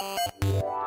Yeah.